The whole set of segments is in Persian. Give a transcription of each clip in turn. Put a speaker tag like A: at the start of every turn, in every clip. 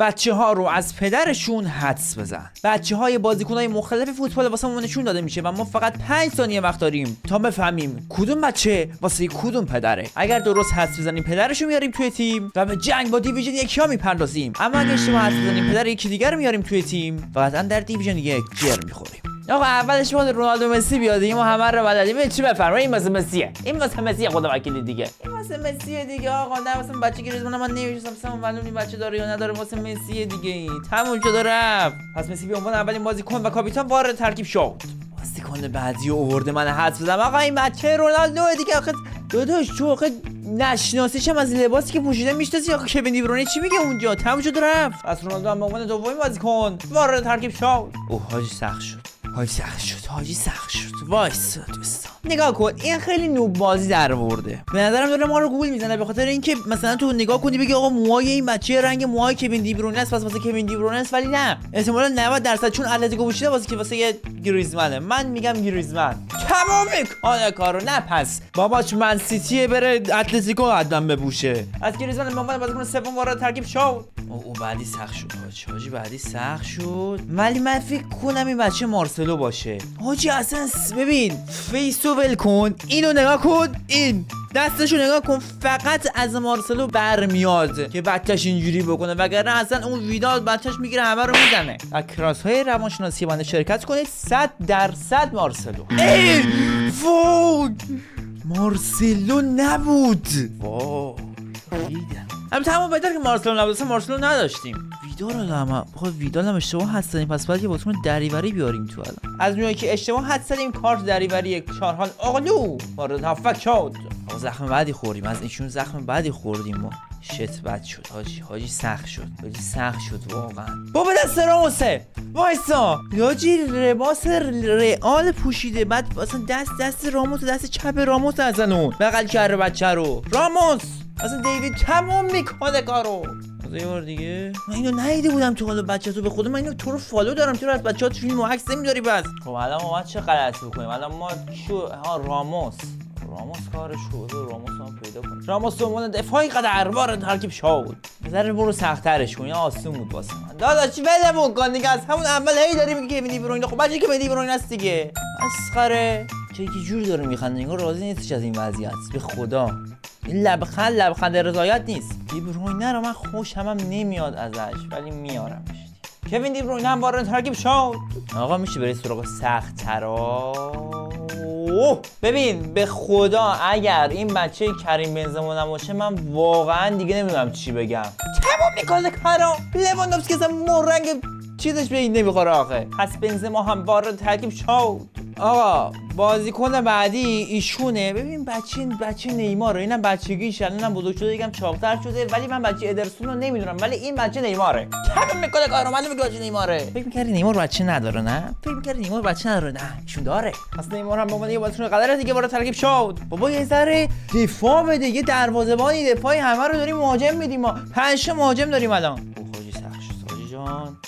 A: بچه ها رو از پدرشون حدس بزن. بچه های بازیکن های مختلف فوتبال واسه نشون داده میشه و ما فقط 5 ثانیه وقت داریم تا بفهمیم کدوم بچه واسه کدوم پدره. اگر درست حدس بزنیم پدرشو میاریم توی تیم و به جنگ با دیویژن یک ها می‌پردازیم. اما اگر اشتباه حدس بزنیم پدر یکی دیگر میاریم توی تیم. و قطعا در دیویژن یک جر می‌خوریم. آقا اولش ما رونالدو مسی بیاد ما همه رو بلدیم چی بفرمایید. این واسه مسیه. این واسه مسیه خدا وکیلی دیگه. این واسه مسیه دیگه آقا نه واسه بچه گریزمان من نمیشم مثلا معلوم این بچه داره یا نداره واسه مسیه دیگه این. تموم شده رفت. پس مسی به عنوان اولین بازیکن و کاپیتان وارد ترکیب شد. بازیکن بعدی آورده من حدس بزنم آقا این بچه رونالدو دیگه آخه داداش تو آخه نشناسیش هم از لباسی که پوشیده می‌شناسی. آخه کوین دیبرونه چی میگه اونجا؟ تموم شد رفت. پس رونالدو هم به عنوان دومین بازیکن وارد ترکیب شد. اوه حاجی سخت شد. حاجی سخت شد حاجی سخت شد. وایسا دوستان. نگاه کن این خیلی noob بازی در ورده به نظرم داره ما رو گول می‌زنه به خاطر اینکه مثلا تو نگاه کنی بگی آقا موهای این بچه رنگ موهای کوین دیبرونه است پس واسه کوین دیبرونه است ولی نه. احتمالاً 90 درصد چون اتلتیکو پوشیده واسه که واسه گریزمنه. من میگم گریزمن. تمام می‌کنه کارو نه پس. باباش من سیتی بره اتلتیکو قدم بپوشه. از گریزمن به عنوان بازیکن سوم وارد ترکیب شد او بعدی سخت شد. حاجی بعدی سخت شد. ولی من فکر کنم این بچه مارسلو باشه. حاجی اصلا ببین فیسو ول کن اینو نگاه کن این دستشو نگاه کن فقط از مارسلو برمیاد که بچهش اینجوری بکنه. وگرنه اصلا اون ویدال بچهش می‌گیره همه رو می‌زنه. و کراس های روانشناسی بنده شرکت کنید 100 درصد مارسلو. ای فوق مارسلو نبود. وای هم تمام بهتر که مارسلو نبود مارسلو نداشتیم. ویدال رو هم بخواد ویدال هم اشتباه حد زدیم. پس باید یه بازیکن دریوری بیاریم تو الان. از اونایی که اشتباه حد زدیم کارت دریوری چارحال اغلو وارد هفک شد آقا زخم بعدی خوردیم. از ایشون زخم بعدی خوردیم ما. شت بد شد. حاجی حاجی سخت شد. حاجی سخت شد واقعا. بابا دست راموسه وایسا! حاجی لباس رئال پوشیده. بعد اصلا دست دست راموس دست چپ راموس ازن اون. بغل کرده بچه رو. راموس! اصلا دیوید تمام می‌کنه کارو. یه بار دیگه. من اینو ندیده بودم تو حالا بچه تو به خودم. من اینو تو رو فالو دارم. تو رو از بچه ها فیلم و عکس نمیداری بس. خب الان ما چه غلطی بکنیم؟ الان ما چو ها راموس. راموس کارش شده راموس هم پیدا کنیم. راموس عنوان دفاعی قدر وارد ترکیب شد نظر برو سخت‌ترش کن یا آسون بود واسه من. داداش ولمون کن دیگه؟ از همون اول هی داری میگی که میدی بروین خب بچه که میدی بروین هست دیگه. مسخره. چه که جور داره میخنده. انگار راضی نیستش از این وضعیت. به خدا. لبخند لبخند رضایت نیست. دیبروینه رو من خوشم هم نمیاد ازش ولی میارمش. کوین دیبروینه هم وارد ترکیب شد. آقا میشه بری سراغ سخت ترا ببین به خدا اگر این بچه کریم بنزما نباشه من واقعا دیگه نمی‌دونم چی بگم. تمام می‌کنه کارا لواندوفسکی اصلا مرنگ چیزش به این نمی‌خوره آخه. پس بنزما هم وارد ترکیب شد. آقا بازیکن بعدی ایشونه. ببین بچه بچه نیماره اینم بچگیش. الانم بزرگ شده یکم چاقتر شده. ولی من بچه ادرسون رو نمی‌دونم. ولی این بچه نیماره. تمام می‌کنه کارو. من میگه بچه نیماره. فکر می‌کردی نیمار بچه نداره نه؟ فکر می‌کردی نیمار بچه نداره. نه ایشون داره. پس نیمار هم به عنوان یه بازیکن قدر دیگه وارد ترکیب شد. بابا یه ذره دفاع بده. یه دروازه‌بانی دفاعی همه رو داریم مهاجم میدیم. ما پنج مهاجم داریم الان.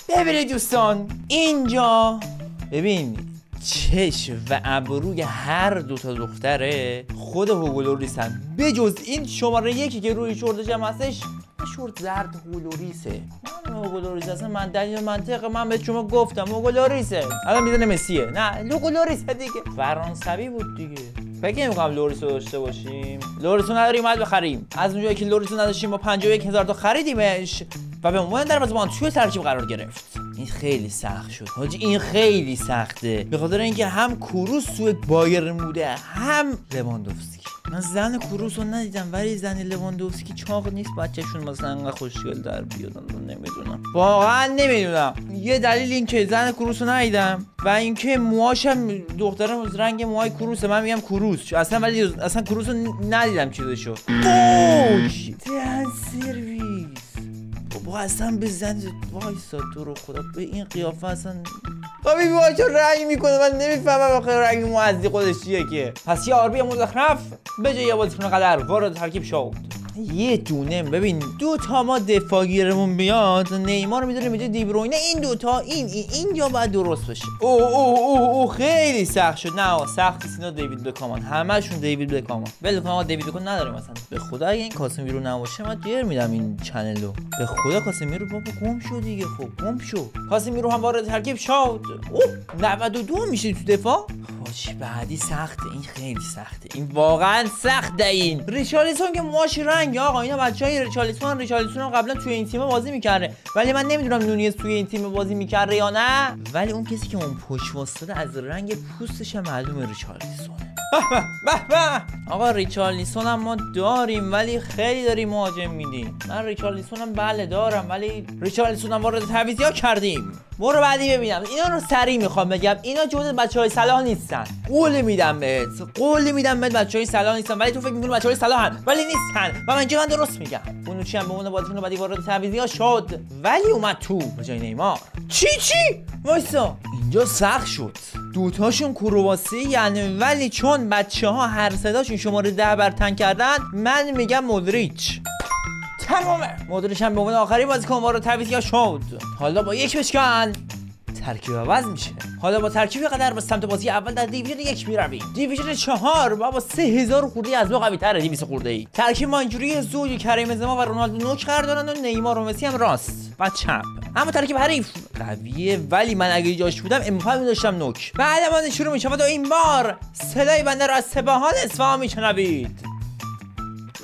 A: ببینید دوستان اینجا ببین چش و ابروی هر دو تا دختره خود هوگولوریسن بجز این شماره یکی که روی شورت جمع هستش شورت زرد هوگولوریسه من هوگولوریس اصلا من دلیل منطق من به شما گفتم هوگولوریسه الان می‌زنه مسیه. نه لوگولوریسه دیگه. فرانسوی بود دیگه. فکر نمی‌کنم لوریس رو داشته باشیم؟ لوریس رو نداریم باید بخریم. از اونجایی که لوریس رو نداشتیم 51 هزار تا خریدیمش. و به عنوان دروازه‌بان توی ترکیب قرار گرفت. این خیلی سخت شد. حاجی این خیلی سخته. به خاطر اینکه هم کروس توی بایر بوده هم لواندوفسکی. من زن کروس رو ندیدم ولی زن لواندوفسکی چاق نیست. بچهشون مثلا انقدر خوشگل در بیاد نمی‌دونم. واقعا نمی‌دونم. یه دلیل این که زن کروس رو ندیدم و اینکه موهاشم دخترم رنگ موهای کروسه من میگم کروس اصلا ولی اصلا کروس رو ندیدم چیزشو. بوش بابا اصلا بزن وایسا تو رو خدا. به این قیافه اصلا بابی بابا چه رنگ می‌کنه؟ من نمی‌فهمم آخه رنگ موزی خودش چیه که؟ پس یه آربی مزخرف به جای یه بازیکن قدر وارد ترکیب شد یه دونه ببین دو تا ما دفاعگیرمون بیاد نیمار می‌دونیم اینجا دیبروینه این دوتا این این اینجا باید درست بشه او او او او خیلی سخت شد. نه سخت اینا دیوید بکامان. همشون دیوید بکامان. ول کن دیوید بکامان نداریم مثلا. به خدا اگه این کاسمیرو نباشه من دیر میدم این چنلو. به خدا کاسمیرو بابا گم شو دیگه خب گم شو. کاسمیرو هم وارد ترکیب شد. اوه 92 میشه تو دفاع؟ چی بعدی سخته؟ این خیلی سخته. این واقعا سخته این. ریچارلیسون که ماش رنگ آقا اینا بچه های ریچارلیسون ریچارلیسون هم قبلا توی این تیم بازی می‌کرده. ولی من نمی‌دونم نونیز توی این تیم بازی می‌کرده یا نه. ولی اون کسی که اون پشت واسطه از رنگ پوستش معلومه به آقا ریچارلیسون هم ما داریم ولی خیلی داریم مهاجم میدیم. من ریچارلیسون هم بله دارم ولی ریچارلیسون هم وارد تعویضی ها کردیم. برو بعدی ببینم. اینا رو سریع می‌خوام بگم. اینا جزء بچه های صلاح نیستن. قول میدم بهت. قول میدم بهت بچه های صلاح نیستن. ولی تو فکر می‌کنی بچه های صلاحن ولی نیستن. و من من درست میگم. اونو چی هم به اون بازیکن بعدی وارد تعویضی ها شد. ولی اومد تو. به جای نیمار. چی چی؟ وایسا. اینجا سخت شد. دوتاشون کرواسی یعنی ولی چون بچه ها هر صداشون شماره ده برتن کردن من میگم مدریچ تمامه مدرش هم به عنوان آخری بازیکن وارد تعویض شد. حالا با یک بشکن ترکیب عوض میشه. حالا با ترکیب قدر به سمت بازی اول در دیویژن یک می‌رویم. دیویژن چهار بابا سه هزار خورده از ما قوی تره دیویس خورده ای. ترکیب ما اینجوری زوج کریم زما و رونالدو نوک قرار دارن و نیمار و مسی هم راست. و چپ. اما ترکیب حریف. قویه ولی من اگه جاش بودم امکان داشتم نوک. بعد ما شروع میشه. و این بار صدای بنده را از سپاهان اصفهان میشنوید.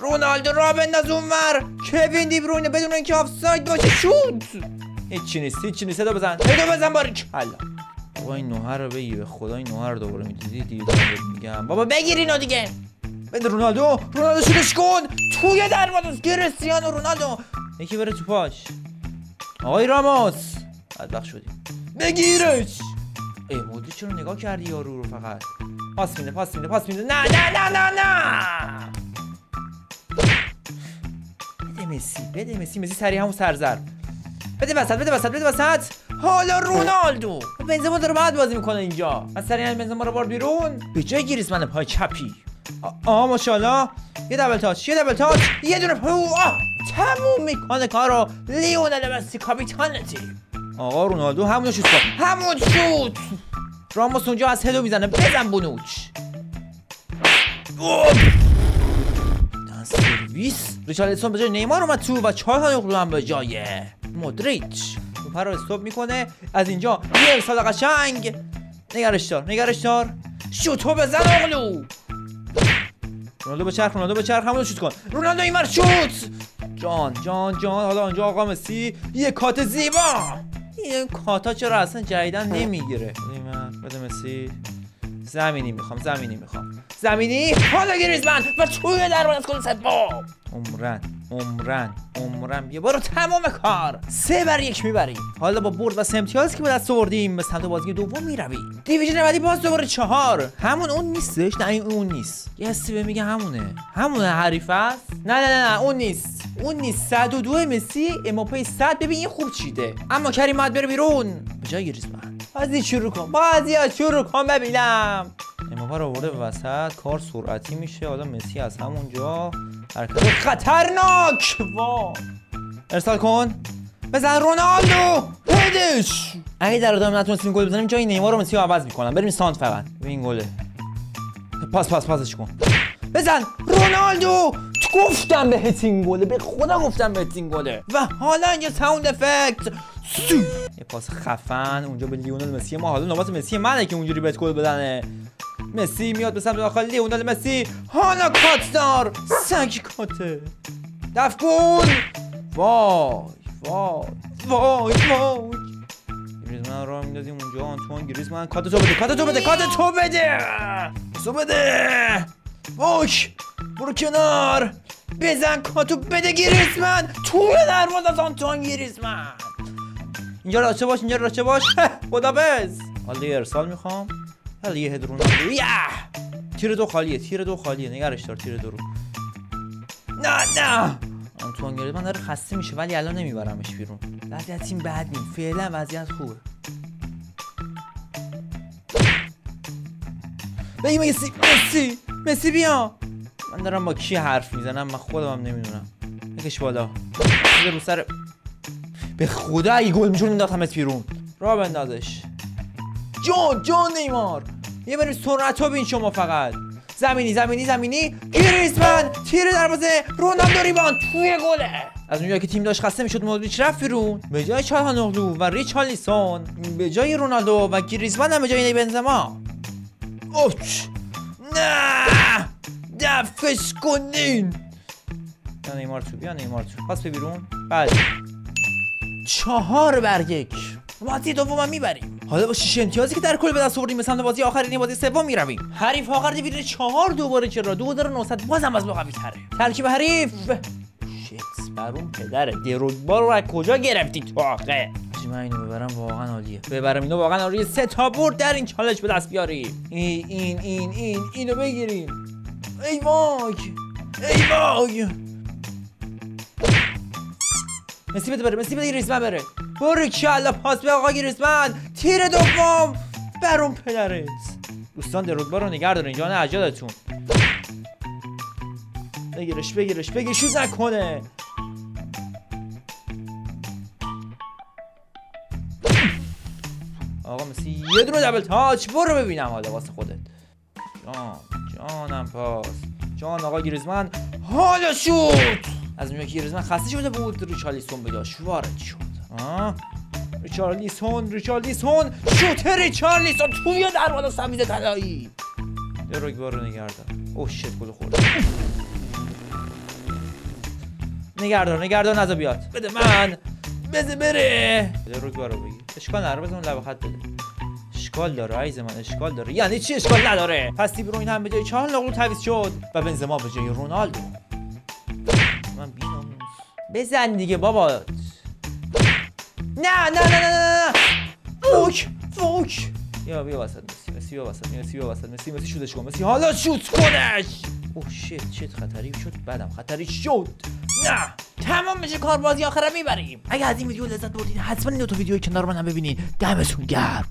A: رونالدو را بنداز اونور. کوین دیبرونه بدون اینکه آفساید باشه. شوت! هیچی نیست هیچی نیست صدا بزن صدا بزن باریک حالا بابا این نوهر رو بگی به خدا این نوهر رو دوباره می‌دیدی دیگه میگم. بابا بگیر اینو دیگه. بده رونالدو. رونالدو شوتش کن. توی دروازه کریستیانو رونالدو. یکی بره تو پاش. آقای راموس. بدبخت شدیم. بگیرش. ای مودی چرا نگاه کردی یارو رو فقط؟ پاس میده پاس میده پاس میده. نه نه نه نه نه. بده مسی بده مسی. مسی سریع همون سرزر بده وسط بده وسط بده وسط. حالا رونالدو. بنزما داره بعد بازی می‌کنه اینجا. از سریع بنزما رو بار بیرون. به جای گریزمن پای چپی. آها ماشاءالله. یه دبل تاچ یه دبل تاچ. یه دونه پو آه تموم می‌کنه کارو. لیونل مسی کاپیتان تیم آقا رونالدو همون شوت همون شوت. راموس اونجا از هدو می‌زنه. بزن بونوچ سرویس. ریچارلسون به جای نیمار اومد تو و چهار تا هم به جای مودریچ توپ رو استوب می‌کنه. از اینجا یه ارسال قشنگ. نگرش دار نگرش دار شوتو بزن اغلو رونالدو به چرخ رونالدو به چرخ. همون شوت کن. رونالدو این شوت. جان جان جان. حالا اونجا آقا مسی. یه کات زیبا. این کاتا چرا اصلا جدیدن نمی‌گیره. بده مسی. زمینی می‌خوام زمینی می‌خوام. زمینی. حالا گریزمن و توی دروازه کل سوم عمرن. عمرن عمرن. بیا برو تمام کار. سه بر یک می‌بریم. حالا با برد و سه امتیاز که به دست آوردیم به سمت بازی دوم می‌رویم. دیویژن بعدی باز دوباره چهار. همون اون نیستش؟ نه این اون نیست. یه به میگه همونه. همونه حریف است؟ نه نه نه اون نیست. اون نیست. 102 مسی اماپای 100 ببین این خوب چیده. اما کریم باید بره بیرون. به جای گریزمن. بازی شروع کن. بازی شروع کن ببینم. امباپه رو آورده وسط. کار سرعتی میشه. حالا مسی از همونجا. حرکت خطرناک. وا. ارسال کن. بزن رونالدو. هدش. اگه در ادامه نتونستیم گل بزنیم جای نیمار رو مسی رو عوض می‌کنم. بریم sound effect. ببین گله. پاس پاس پاسش کن. بزن. رونالدو. گفتم ببین گله. به خدا گفتم ببین گله. و حالا اینجا sound effect یه پاس خفن. اونجا به لیونل مسی ما. حالا نوبت مسی منه که اونجوری بهت گل بدنه. مسی میاد به سمت داخل لیونل مسی. حالا کاتدار سگ کاته. دف کن وای وای وای وای. گریزمن را میدازیم اونجا. آنتوان گریزمن. کات تو بده کات تو بده کات تو بده. تو بده. وای برو کنار. بزن کاتو بده گریزمن. توی دروازه از آنتوان گریزمن. اینجا راچه باش اینجا راچه باش. خدا بز حالا ارسال می‌خوام. حالا یه هدرون یه تیر دو خالیه تیر دو خالیه. نگرش دار تیر دو رو. نه نه! آنتوان گریزمن داره خسته میشه ولی الان نمیبرمش بیرون. وضعیت تیم بد نیم. فعلا وضعیت خوبه. بگی مسی مسی مسی بیا! من دارم با کی حرف می‌زنم؟ من خودم هم نمی‌دونم. بکش بالا. رو سر. به خدا اگه گل میشون مینداختمت بیرون. را بندازش. جان جان نیمار. یه بریم سرعت بین شما فقط. زمینی زمینی زمینی. گریزمن تیر دروازه رونالدو ریبان توی گله. از اونجایی که تیم داشت خسته می‌شد مودریچ رفت بیرون. به جای چالهانوغلو و ریچارلیسون به جای رونالدو و گریزمن هم به جای بنزما. اوچ. نه. دفش کنین. نیمار تو بیا نیمار تو. به بیرون. بعد چهار بر یک. بازی دوم می‌بریم. حالا با شیش امتیازی که در کل به دست آوردیم به سمت بازی آخرین بازی سوم می‌رویم. حریف آخر دیویژن چهار دوباره چرا؟ 2900 بازم از ما قوی تره. ترکیب حریف. شکس برون پدره دروگبا رو از کجا گرفتی تو آخه؟ من اینو ببرم واقعا عالیه. ببرم اینو واقعا عالیه. سه تا برد در این چالش به دست بیاریم. این این این این اینو بگیریم. ای وای. ای وای. مسی بده بره مسی بده گریزمن بره. کلا پاس به آقا گریزمن. تیر دوم. برون پدرت دوستان دروگبا رو نگه دارین. جان عجالتون بگیرش بگیرش بگیرش. نکنه. آقا مسی یه دونه دبل تاچ برو ببینم حالا واسه خودت. جان جانم پاس. جان آقا گریزمن. حالا شوت از اون یکی گریزمن خسته شده بود. ریچارلیسون به جاش وارد شد. آه. ریچارلیسون ریچارلیسون شوت ریچارلیسون توی دروازه سمیز طلایی. دروگبا رو نگردن اوه شت گل خورد. نگردان نگردان نزا بیاد. بده من. بده بره. بده رو رو بگی اشکال نداره بزن لب خط بده. اشکال داره عیز من اشکال داره. یعنی چی اشکال نداره؟ پس دی بروین هم به جای چهار نقل تعویض شد و بنزما به جای رونالدو. من بیناموس. بزن دیگه بابا. نه نه نه نه نه فوک فوک. یا بیا وسط مسی مسی بیا وسط مسی بیا وسط مسی مسی شوتش کن مسی. حالا شوت کنش. اوه شت شت خطری شد بعدم خطری شد. نه تمام میشه کار بازی آخرم می‌بریم. اگه از این ویدیو لذت بردید حتما این دو تا ویدیو کنار من هم ببینید دمتون گرم.